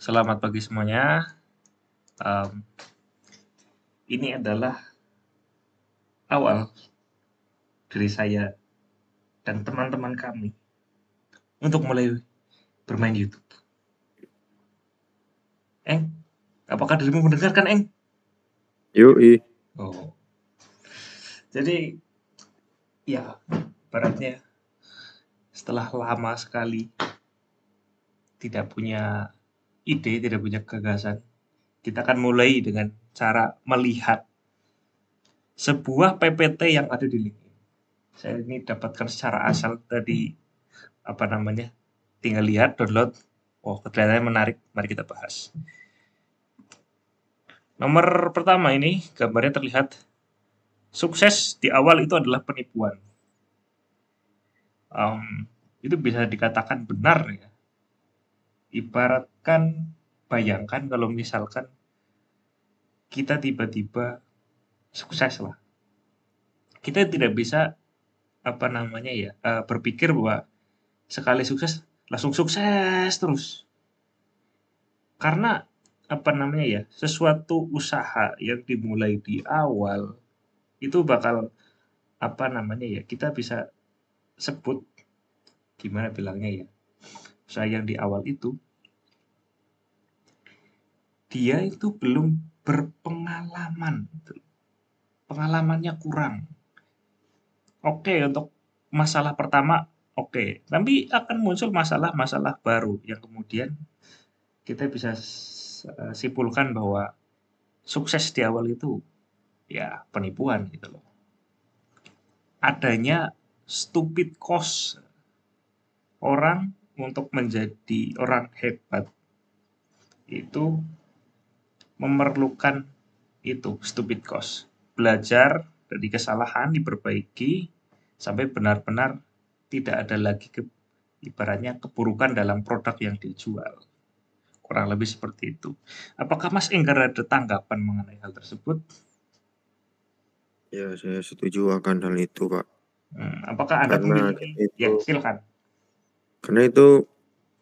Selamat pagi semuanya. Um, ini adalah awal dari saya dan teman-teman kami untuk mulai bermain YouTube. Eng, apakah dirimu mendengarkan, Eng? Yoi. Oh. Jadi, ya, baratnya setelah lama sekali tidak punya ide, tidak punya gagasan, kita akan mulai dengan cara melihat sebuah PPT yang ada di LinkedIn. Saya ini dapatkan secara asal tadi apa namanya? Tinggal lihat, download. Oh, kelihatannya menarik. Mari kita bahas. Nomor pertama ini gambarnya terlihat sukses di awal itu adalah penipuan. Um, itu bisa dikatakan benar ya. Ibaratkan bayangkan kalau misalkan kita tiba-tiba sukses lah. Kita tidak bisa apa namanya ya uh, berpikir bahwa sekali sukses langsung sukses terus. Karena apa namanya ya sesuatu usaha yang dimulai di awal itu bakal apa namanya ya kita bisa sebut gimana bilangnya ya usaha yang di awal itu dia itu belum berpengalaman. Pengalamannya kurang. Oke untuk masalah pertama oke. Tapi akan muncul masalah-masalah baru yang kemudian kita bisa eh, simpulkan bahwa sukses di awal itu ya penipuan gitu loh. Adanya stupid cost. Orang untuk menjadi orang hebat itu memerlukan itu stupid cost. Belajar dari kesalahan diperbaiki sampai benar-benar tidak ada lagi ke, ibaratnya keburukan dalam produk yang dijual. Kurang lebih seperti itu. Apakah Mas Enggar ada tanggapan mengenai hal tersebut? Ya, saya setuju akan hal itu, Pak. Hmm, apakah Anda karena memiliki itu, ya silakan. Karena itu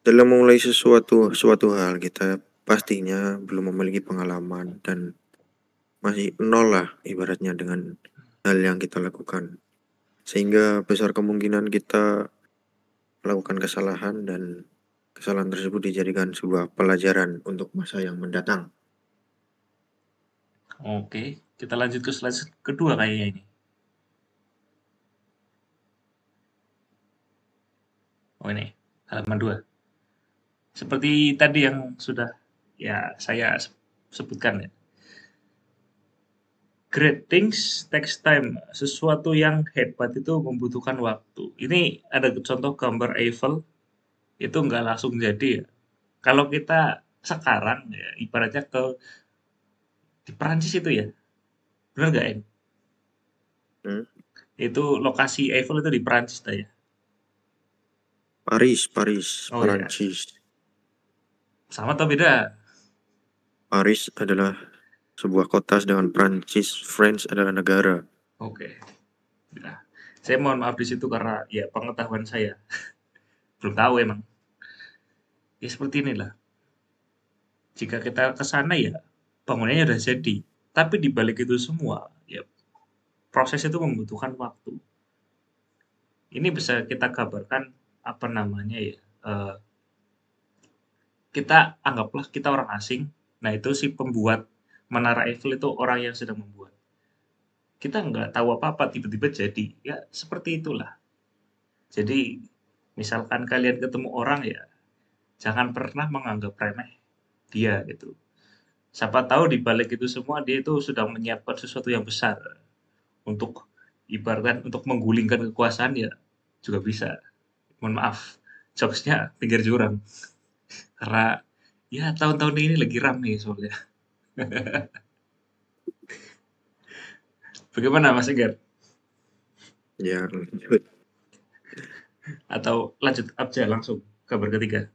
dalam memulai sesuatu suatu hal kita pastinya belum memiliki pengalaman dan masih nol lah ibaratnya dengan hal yang kita lakukan. Sehingga besar kemungkinan kita melakukan kesalahan dan kesalahan tersebut dijadikan sebuah pelajaran untuk masa yang mendatang. Oke, kita lanjut ke slide kedua kayaknya ini. Oh ini, halaman 2. Seperti tadi yang sudah ya saya sebutkan ya. Great things takes time. Sesuatu yang hebat itu membutuhkan waktu. Ini ada contoh gambar Eiffel itu nggak langsung jadi ya. Kalau kita sekarang ya ibaratnya ke di Perancis itu ya, benar nggak En? Hmm? Itu lokasi Eiffel itu di Perancis ya. Paris, Paris, oh, iya. Perancis. Ya. Sama atau beda? Paris adalah sebuah kota sedangkan Prancis French adalah negara. Oke. Nah, saya mohon maaf di situ karena ya pengetahuan saya belum tahu emang. Ya seperti inilah. Jika kita ke sana ya bangunannya sudah jadi. Tapi di balik itu semua ya proses itu membutuhkan waktu. Ini bisa kita kabarkan apa namanya ya. Uh, kita anggaplah kita orang asing Nah, itu si pembuat Menara Eiffel itu orang yang sedang membuat. Kita nggak tahu apa-apa, tiba-tiba jadi. Ya, seperti itulah. Jadi, misalkan kalian ketemu orang ya, jangan pernah menganggap remeh dia gitu. Siapa tahu di balik itu semua dia itu sudah menyiapkan sesuatu yang besar untuk ibaratkan untuk menggulingkan kekuasaan ya juga bisa. Mohon maaf, jokesnya pinggir jurang. Karena Ya, tahun-tahun ini lagi rame soalnya. Bagaimana Mas Egar? Ya, lanjut. Atau lanjut aja langsung kabar ketiga.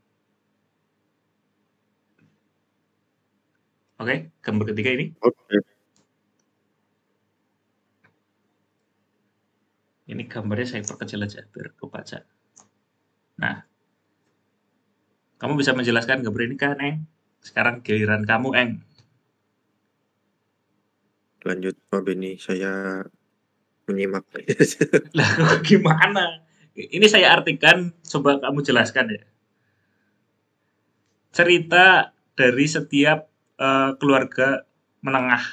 Oke, gambar ketiga ini. Oke. Ini gambarnya saya perkecil aja biar kebaca. Nah, kamu bisa menjelaskan kan, Eng? Sekarang giliran kamu, Eng. Lanjut Pak Beni, saya menyimak. Lah gimana? Ini saya artikan, coba kamu jelaskan ya. Cerita dari setiap uh, keluarga menengah.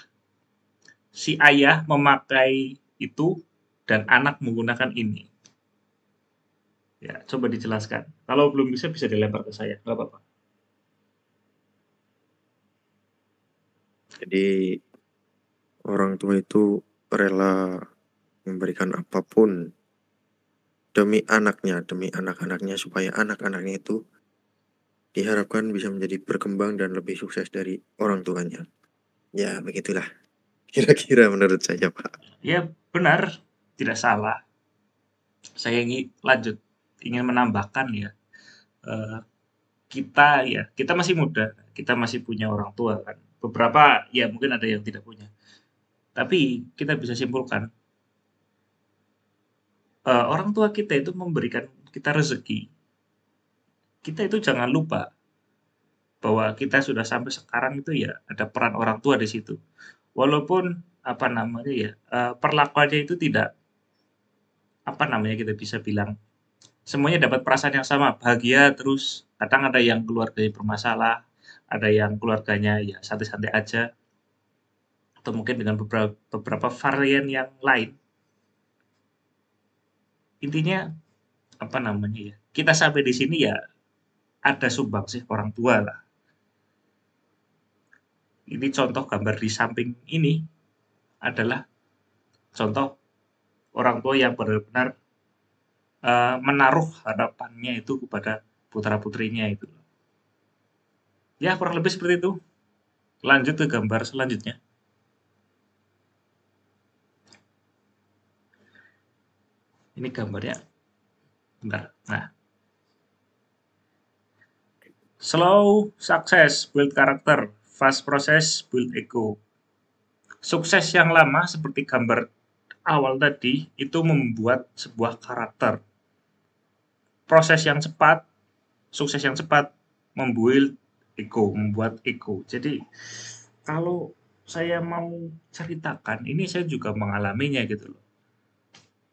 Si ayah memakai itu dan anak menggunakan ini. Ya, coba dijelaskan. Kalau belum bisa, bisa dilempar ke saya. Nggak apa-apa. Jadi orang tua itu rela memberikan apa pun demi anaknya, demi anak-anaknya supaya anak-anaknya itu diharapkan bisa menjadi berkembang dan lebih sukses dari orang tuanya. Ya, begitulah. Kira-kira menurut saya, Pak. Ya, benar. Tidak salah. Saya ingin lanjut ingin menambahkan ya. Uh, kita ya, kita masih muda, kita masih punya orang tua kan beberapa ya mungkin ada yang tidak punya. Tapi kita bisa simpulkan uh, orang tua kita itu memberikan kita rezeki. Kita itu jangan lupa bahwa kita sudah sampai sekarang itu ya ada peran orang tua di situ. Walaupun apa namanya ya uh, perlakuannya itu tidak apa namanya kita bisa bilang semuanya dapat perasaan yang sama bahagia terus kadang ada yang keluarganya bermasalah ada yang keluarganya ya santai-santai aja atau mungkin dengan beberapa beberapa varian yang lain. Intinya apa namanya ya kita sampai di sini ya ada sumbang sih orang tua lah. Ini contoh gambar di samping ini adalah contoh orang tua yang benar-benar uh, menaruh harapannya itu kepada putra putrinya itu Ya, kurang lebih seperti itu. Lanjut ke gambar selanjutnya. Ini gambarnya. Bentar. Nah. Slow success build karakter, fast process build ego. Sukses yang lama seperti gambar awal tadi itu membuat sebuah karakter. Proses yang cepat, sukses yang cepat membuild ego, membuat ego. Jadi kalau saya mau ceritakan, ini saya juga mengalaminya gitu loh.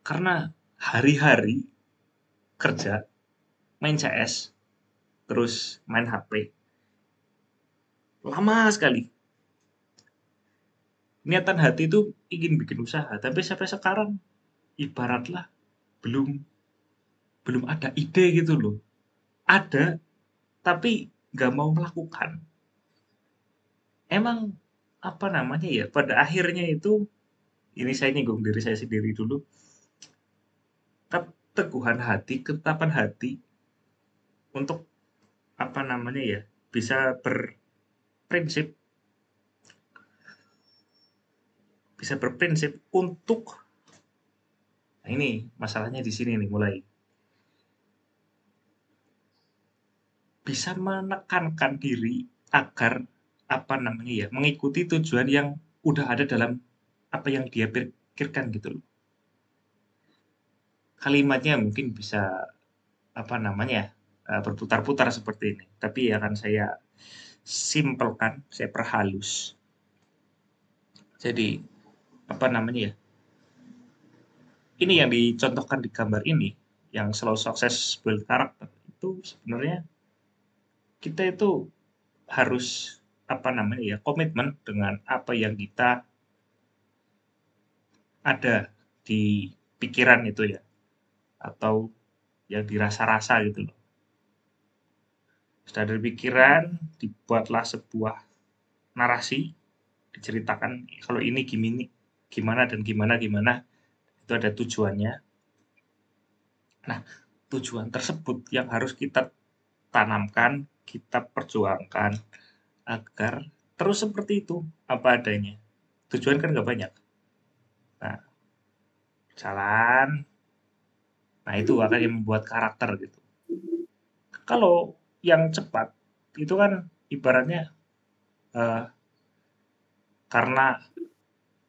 Karena hari-hari kerja, main CS, terus main HP. Lama sekali. Niatan hati itu ingin bikin usaha, tapi sampai sekarang ibaratlah belum belum ada ide gitu loh. Ada, tapi nggak mau melakukan. Emang apa namanya ya? Pada akhirnya itu ini saya nyinggung diri saya sendiri dulu. Teguhan hati, ketapan hati untuk apa namanya ya? Bisa berprinsip bisa berprinsip untuk nah ini masalahnya di sini nih mulai bisa menekankan diri agar apa namanya ya mengikuti tujuan yang udah ada dalam apa yang dia pikirkan gitu loh. Kalimatnya mungkin bisa apa namanya uh, berputar-putar seperti ini tapi akan saya simpelkan saya perhalus. Jadi apa namanya ya ini yang dicontohkan di gambar ini yang selalu sukses build karakter itu sebenarnya kita itu harus apa namanya ya komitmen dengan apa yang kita ada di pikiran itu ya atau yang dirasa-rasa gitu loh. Sudah ada pikiran, dibuatlah sebuah narasi, diceritakan kalau ini gimini, gimana dan gimana gimana itu ada tujuannya. Nah, tujuan tersebut yang harus kita tanamkan kita perjuangkan agar terus seperti itu apa adanya. Tujuan kan nggak banyak. Nah, jalan. Nah itu akan yang membuat karakter gitu. Kalau yang cepat itu kan ibaratnya uh, karena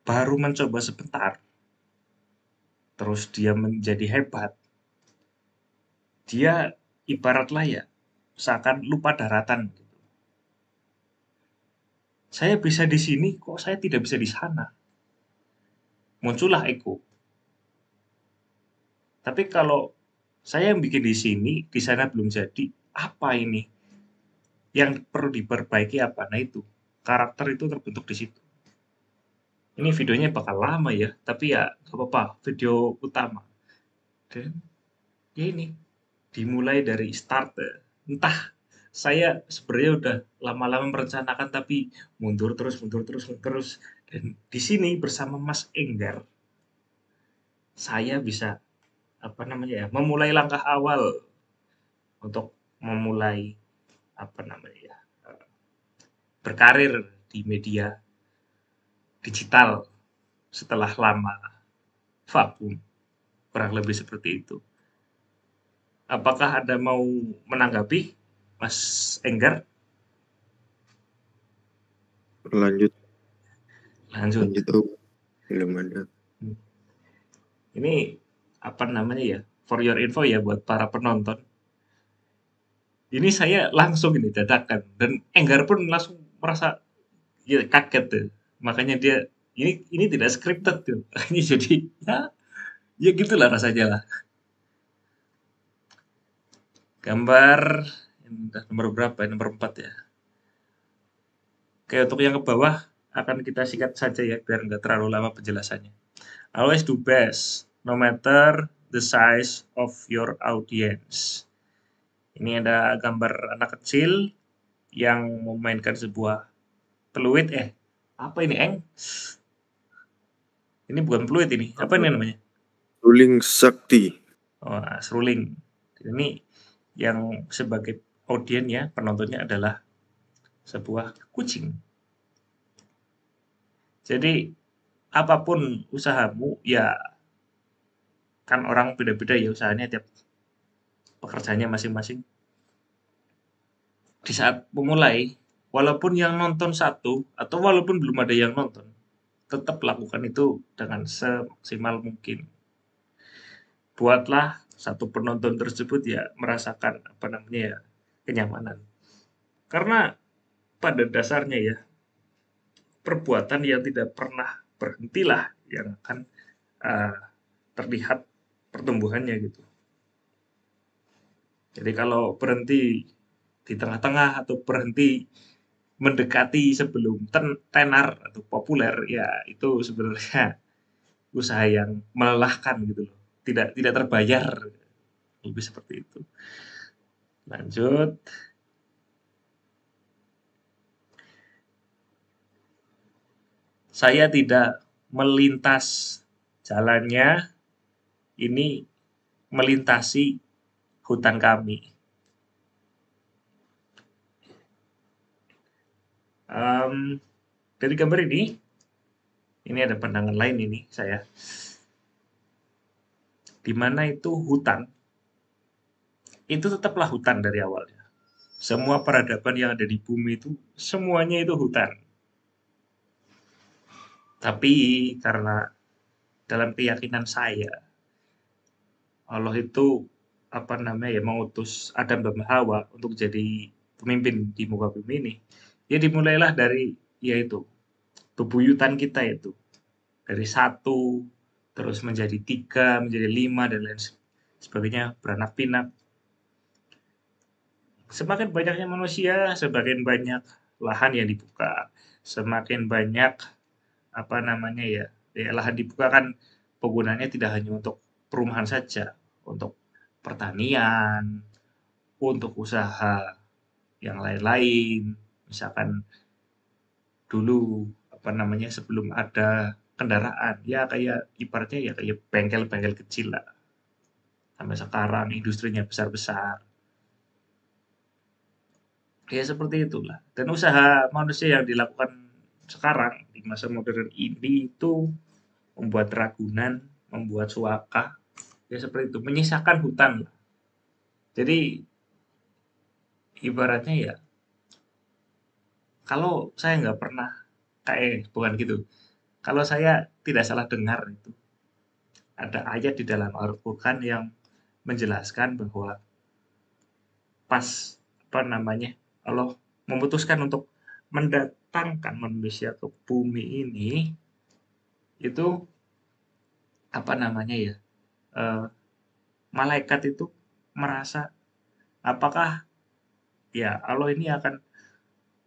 baru mencoba sebentar, terus dia menjadi hebat, dia ibaratlah ya seakan lupa daratan gitu. saya bisa di sini, kok saya tidak bisa di sana? Muncullah ego. Tapi kalau saya yang bikin di sini, di sana belum jadi, apa ini? Yang perlu diperbaiki apa? Nah itu, karakter itu terbentuk di situ. Ini videonya bakal lama ya, tapi ya gak apa-apa, video utama. Dan ya ini, dimulai dari start. Entah saya sebenarnya udah lama-lama merencanakan tapi mundur terus, mundur terus, mundur terus. Dan di sini bersama Mas Enggar, saya bisa apa namanya ya, memulai langkah awal untuk memulai apa namanya ya, berkarir di media digital setelah lama vakum kurang lebih seperti itu. Apakah Anda mau menanggapi Mas Enggar? Lanjut. Lanjut. Lanjut. Oh, belum ada. Ini apa namanya ya? For your info ya buat para penonton. Ini saya langsung ini dadakan dan Enggar pun langsung merasa ya kaget tuh. Makanya dia ini ini tidak scripted tuh. Ini jadi ya ya gitulah rasanya lah. Gambar nomor berapa? ya? Nomor 4 ya. Oke, untuk yang ke bawah akan kita singkat saja ya biar nggak terlalu lama penjelasannya. Always do best, no matter the size of your audience. Ini ada gambar anak kecil yang memainkan sebuah peluit eh apa ini eng? Ini bukan peluit ini. Apa ini namanya? Ruling Sakti. Oh, seruling. Ini yang sebagai audiennya, penontonnya adalah sebuah kucing. Jadi apa pun usahamu ya kan orang beda-beda ya usahanya tiap pekerjaannya masing-masing. Di saat memulai, walaupun yang nonton satu atau walaupun belum ada yang nonton, tetap lakukan itu dengan semaksimal mungkin. Buatlah satu penonton tersebut ya merasakan apa namanya ya kenyamanan. Karena pada dasarnya ya perbuatan yang tidak pernah berhentilah yang akan uh, terlihat pertumbuhannya gitu. Jadi kalau berhenti di tengah-tengah atau berhenti mendekati sebelum ten tenar atau populer ya itu sebenarnya usaha yang melelahkan gitu loh. Tidak tidak terbayar lebih seperti itu. Lanjut. Saya tidak melintas jalannya, ini melintasi hutan kami. Um, dari gambar ini, ini ada pandangan lain ini saya. Di mana itu hutan, itu tetaplah hutan dari awalnya. Semua peradaban yang ada di bumi itu, semuanya itu hutan. Tapi karena dalam keyakinan saya, Allah itu apa namanya ya mengutus Adam dan Hawa untuk jadi pemimpin di muka bumi ini. Ya dimulailah dari yaitu bebuyutan kita itu dari satu terus menjadi tiga menjadi lima dan lain sebagainya beranak pinak semakin banyaknya manusia semakin banyak lahan yang dibuka semakin banyak apa namanya ya, ya lahan dibuka kan penggunanya tidak hanya untuk perumahan saja, untuk pertanian, untuk usaha yang lain-lain. Misalkan dulu apa namanya sebelum ada kendaraan. Ya kayak ibaratnya ya kayak bengkel-bengkel kecil lah. Sampai sekarang industrinya besar-besar. Ya seperti itulah. Dan usaha manusia yang dilakukan sekarang di masa modern ini itu membuat ragunan, membuat suaka, ya seperti itu, menyisakan hutan. Jadi ibaratnya ya, kalau saya nggak pernah kayak bukan gitu, kalau saya tidak salah dengar itu ada ayat di dalam Al-Quran yang menjelaskan bahwa pas apa namanya Allah memutuskan untuk mendatangkan manusia ke bumi ini itu apa namanya ya eh, malaikat itu merasa apakah ya Allah ini akan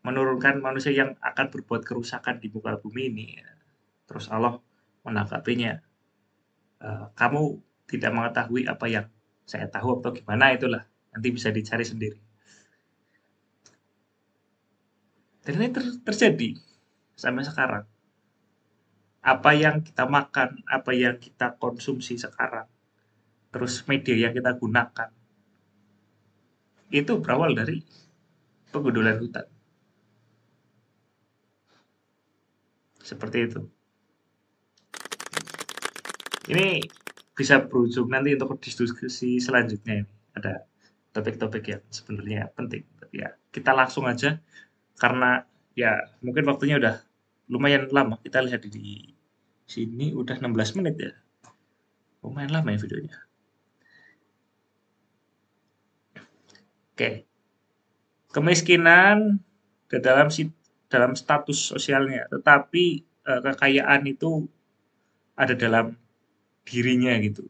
menurunkan manusia yang akan berbuat kerusakan di muka bumi ini terus Allah menanggapinya eh, kamu tidak mengetahui apa yang saya tahu atau gimana itulah nanti bisa dicari sendiri dan ini ter terjadi sampai sekarang apa yang kita makan, apa yang kita konsumsi sekarang, terus media yang kita gunakan, itu berawal dari penggundulan hutan. Seperti itu. Ini bisa berujung nanti untuk diskusi selanjutnya. Ini. Ada topik-topik yang sebenarnya penting. Ya, kita langsung aja. Karena ya mungkin waktunya udah lumayan lama. Kita lihat di sini udah 16 menit ya. Lumayan lama ya videonya. Oke. Kemiskinan ke dalam dalam status sosialnya. Tetapi eh, kekayaan itu ada dalam dirinya gitu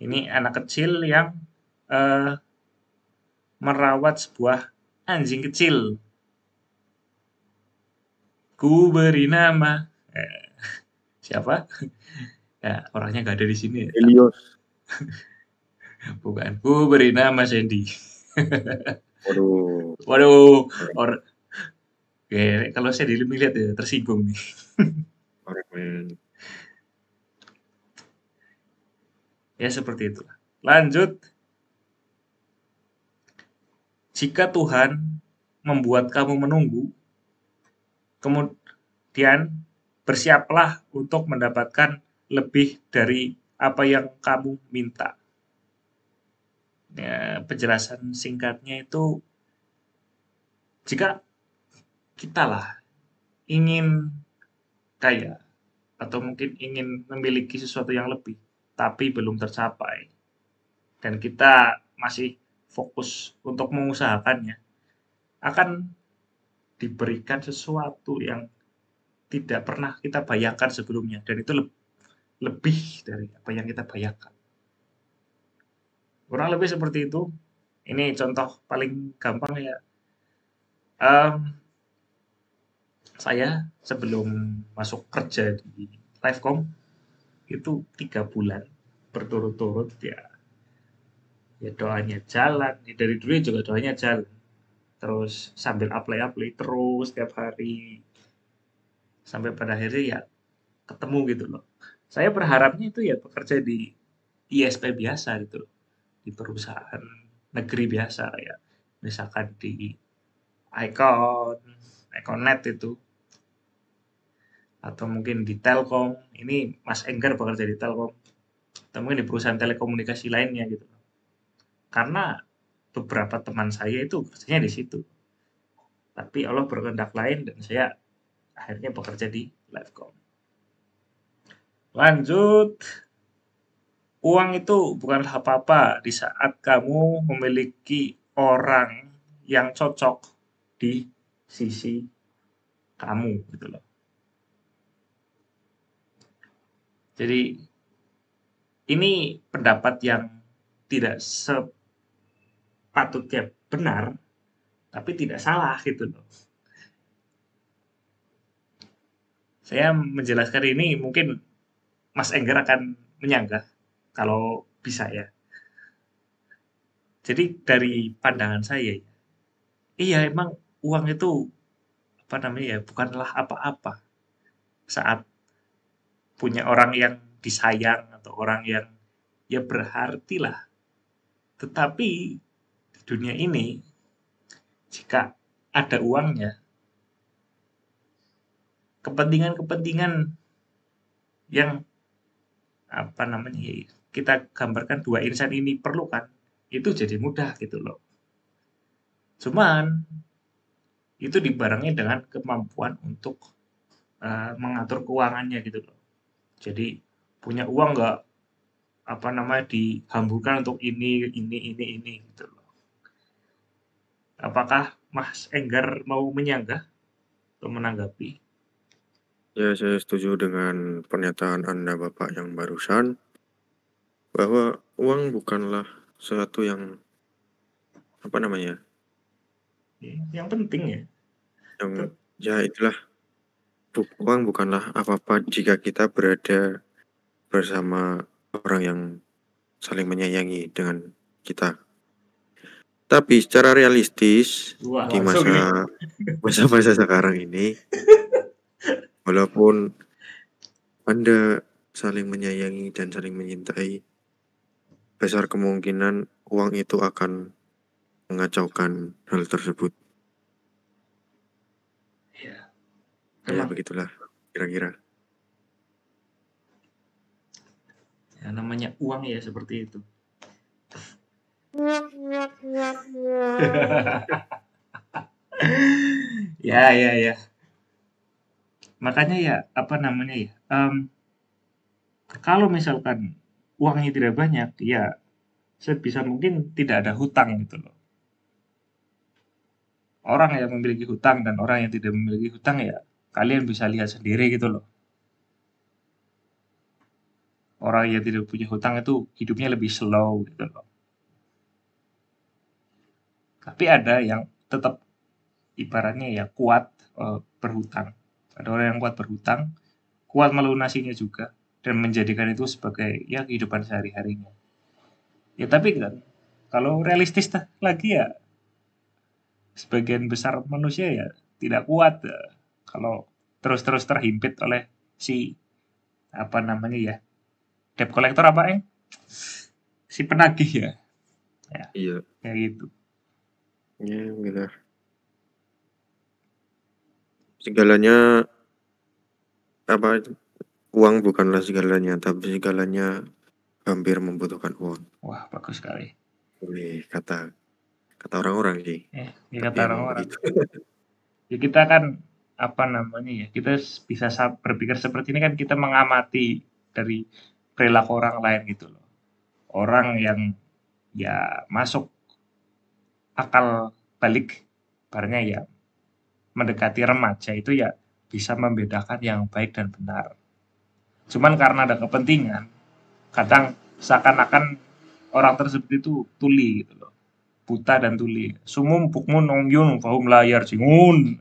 ini anak kecil yang eh, merawat sebuah anjing kecil Ku beri nama eh, siapa? ya, orangnya gak ada di sini. Ya. Helios. Bukan. Ku beri nama Sandy. Waduh. Waduh. Or Oke, kalau saya dilihat lihat ya tersinggung nih. Ya seperti itu. Lanjut. Jika Tuhan membuat kamu menunggu, Kemudian bersiaplah untuk mendapatkan lebih dari apa yang kamu minta. Ya, penjelasan singkatnya itu jika kita lah ingin kaya atau mungkin ingin memiliki sesuatu yang lebih tapi belum tercapai dan kita masih fokus untuk mengusahakannya akan diberikan sesuatu yang tidak pernah kita bayangkan sebelumnya dan itu le lebih dari apa yang kita bayangkan. Kurang lebih seperti itu. Ini contoh paling gampang ya. Um, saya sebelum masuk kerja di Livecom itu tiga bulan berturut-turut ya ya doanya jalan dari dulu juga doanya jalan. Terus sambil apply-apply terus setiap hari. Sampai pada akhirnya ya ketemu gitu loh. Saya berharapnya itu ya bekerja di ISP biasa gitu loh. Di perusahaan negeri biasa ya. Misalkan di Icon Iconet itu atau mungkin di Telkom ini Mas Enggar bekerja di Telkom atau mungkin di perusahaan telekomunikasi lainnya gitu karena beberapa teman saya itu kerjanya di situ. Tapi Allah berkehendak lain dan saya akhirnya bekerja di Livecom. Lanjut. Uang itu bukanlah apa-apa di saat kamu memiliki orang yang cocok di sisi kamu gitu loh. Jadi ini pendapat yang tidak se patutnya benar, tapi tidak salah gitu loh. Saya menjelaskan ini mungkin Mas Engger akan menyanggah kalau bisa ya. Jadi dari pandangan saya, iya emang uang itu apa namanya ya bukanlah apa-apa saat punya orang yang disayang atau orang yang ya berarti lah. Tetapi dunia ini jika ada uangnya kepentingan-kepentingan yang apa namanya ya, kita gambarkan dua insan ini perlukan itu jadi mudah gitu loh cuman itu dibarengi dengan kemampuan untuk uh, mengatur keuangannya gitu loh jadi punya uang nggak apa namanya dihamburkan untuk ini ini ini ini gitu loh Apakah Mas Enggar mau menyanggah atau menanggapi? Ya, saya setuju dengan pernyataan Anda Bapak yang barusan bahwa uang bukanlah sesuatu yang apa namanya? Yang penting ya. Yang ya itulah uang bukanlah apa-apa jika kita berada bersama orang yang saling menyayangi dengan kita. Tapi secara realistis Wah, di masa masa-masa sekarang ini, walaupun Anda saling menyayangi dan saling mencintai, besar kemungkinan uang itu akan mengacaukan hal tersebut. Ya. Ya begitulah kira-kira. ya namanya uang ya seperti itu. ya, ya, ya. Makanya ya, apa namanya ya? em, kalau misalkan uangnya tidak banyak, ya sebisa mungkin tidak ada hutang gitu loh. Orang yang memiliki hutang dan orang yang tidak memiliki hutang ya kalian bisa lihat sendiri gitu loh. Orang yang tidak punya hutang itu hidupnya lebih slow gitu loh. Tapi ada yang tetap ibaratnya ya kuat eh, berhutang. Ada orang yang kuat berhutang, kuat melunasinya juga dan menjadikan itu sebagai ya kehidupan sehari-harinya. Ya tapi kan kalau realistis lagi ya sebagian besar manusia ya tidak kuat ya, kalau terus-terus terhimpit oleh si apa namanya ya debt collector apa eh si penagih ya Iya, kayak gitu ya benar. Segalanya apa uang bukanlah segalanya, tapi segalanya hampir membutuhkan uang. wah bagus sekali Wih, kata kata orang-orang sih. eh ya kata orang-orang begitu. ya kita kan apa namanya ya kita bisa sa- berpikir seperti ini kan kita mengamati dari perilaku orang lain gitu loh. Orang yang ya masuk akal balik barangnya ya mendekati remaja itu ya bisa membedakan yang baik dan benar. Cuman karena ada kepentingan kadang seakan-akan orang tersebut itu tuli gitu loh. Buta dan tuli. Sumum bukmun ongyun fahum layar jingun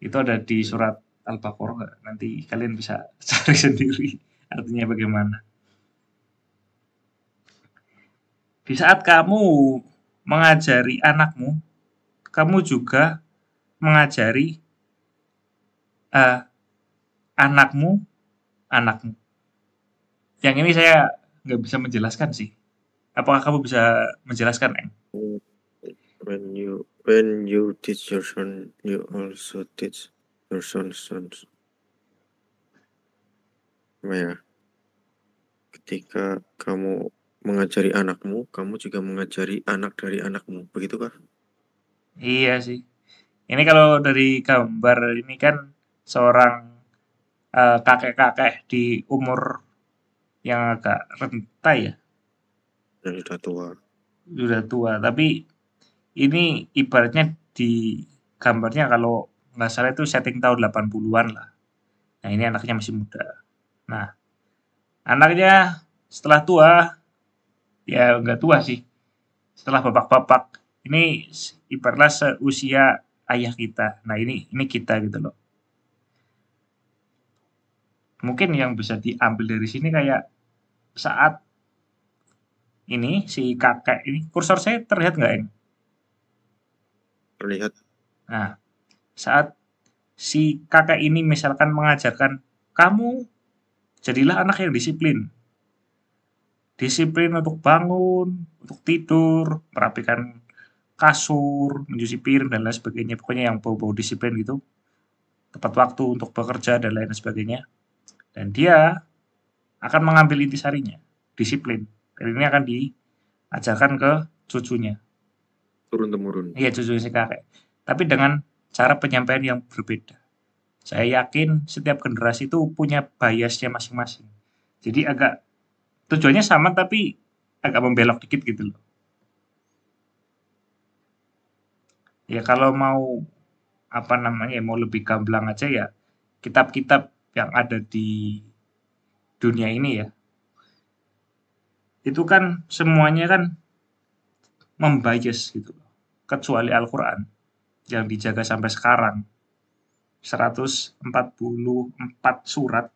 itu ada di surat Al-Baqarah nanti kalian bisa cari sendiri artinya bagaimana. Di saat kamu mengajari anakmu kamu juga mengajari eh, anakmu anakmu. Yang ini saya nggak bisa menjelaskan sih. Apakah kamu bisa menjelaskan Eng? When you when you teach your son, you also teach your son's sons. Ya? Ketika kamu mengajari anakmu, kamu juga mengajari anak dari anakmu. Begitukah? Iya sih. Ini kalau dari gambar ini kan seorang eh, kakek-kakek di umur yang agak renta ya, Yang sudah tua. sudah tua. Tapi ini ibaratnya di gambarnya kalau nggak salah itu setting tahun 80-an lah. Nah ini anaknya masih muda. Nah anaknya setelah tua, ya nggak tua sih. Setelah bapak-bapak, ini ibaratnya seusia ayah kita. Nah ini ini kita gitu loh. Mungkin yang bisa diambil dari sini kayak saat ini si kakek ini kursor saya terlihat nggak Eng? Terlihat Nah, saat si kakek ini misalkan mengajarkan kamu jadilah anak yang disiplin. Disiplin untuk bangun, untuk tidur, merapikan kasur, mencuci piring dan lain sebagainya. Pokoknya yang bau-bau disiplin gitu. Tepat waktu untuk bekerja dan lain sebagainya. Dan dia akan mengambil intisarinya, disiplin. Dan ini akan diajarkan ke cucunya. Turun-temurun. Iya, cucunya si kakek. Tapi dengan cara penyampaian yang berbeda. Saya yakin setiap generasi itu punya biasnya masing-masing. Jadi agak tujuannya sama tapi agak membelok dikit gitu loh. Ya kalau mau apa namanya ya mau lebih gamblang aja ya kitab-kitab yang ada di dunia ini ya itu kan semuanya kan membias gitu kecuali Al-Quran yang dijaga sampai sekarang 144 surat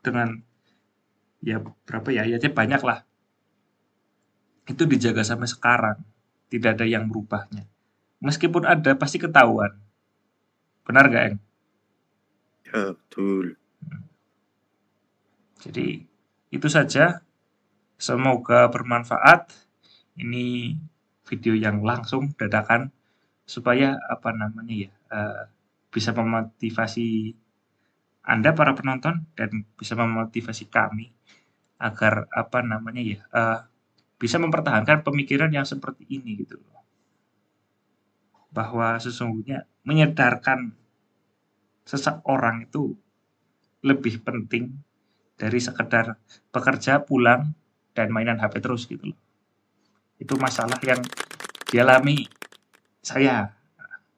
dengan ya berapa ya ayatnya banyak lah itu dijaga sampai sekarang tidak ada yang merubahnya meskipun ada pasti ketahuan benar gak Eng? Ya, betul. Jadi itu saja. Semoga bermanfaat. Ini video yang langsung dadakan supaya apa namanya ya uh, bisa memotivasi anda para penonton dan bisa memotivasi kami agar apa namanya ya uh, bisa mempertahankan pemikiran yang seperti ini gitu loh. Bahwa sesungguhnya menyedarkan seseorang itu lebih penting dari sekedar bekerja pulang dan mainan HP terus gitu loh itu masalah yang dialami saya.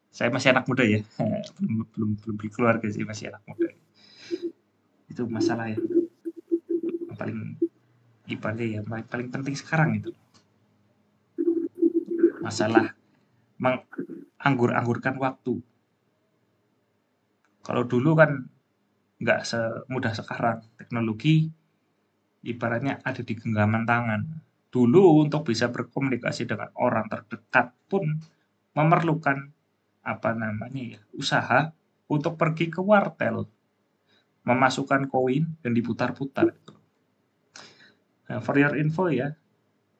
Saya masih anak muda ya. Belum belum belum berkeluarga sih masih anak muda. Itu masalah yang paling ibadah ya paling penting sekarang itu. Masalah menganggur-anggurkan waktu. Kalau dulu kan nggak semudah sekarang. Teknologi ibaratnya ada di genggaman tangan dulu untuk bisa berkomunikasi dengan orang terdekat pun memerlukan apa namanya ya usaha untuk pergi ke wartel memasukkan koin dan diputar-putar. Nah, for your info ya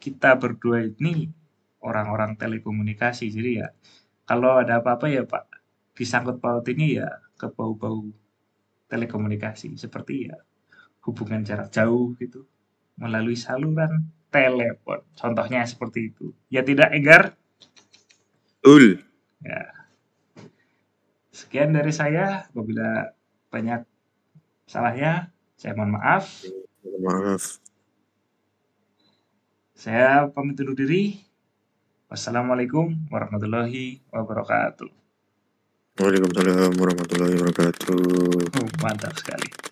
kita berdua ini orang-orang telekomunikasi. Jadi ya kalau ada apa-apa ya Pak disangkut paut ini ya ke bau-bau telekomunikasi. Seperti ya hubungan jarak jauh gitu melalui saluran telepon. Contohnya seperti itu. Ya tidak, Egar? Betul. Ya. Sekian dari saya. Apabila banyak salahnya, saya mohon maaf. Maaf. Saya pamit undur diri. Wassalamualaikum warahmatullahi wabarakatuh. Waalaikumsalam warahmatullahi wabarakatuh. Oh, mantap sekali.